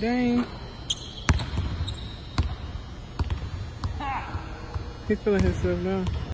Dang. He's feeling himself now.